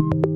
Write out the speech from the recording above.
you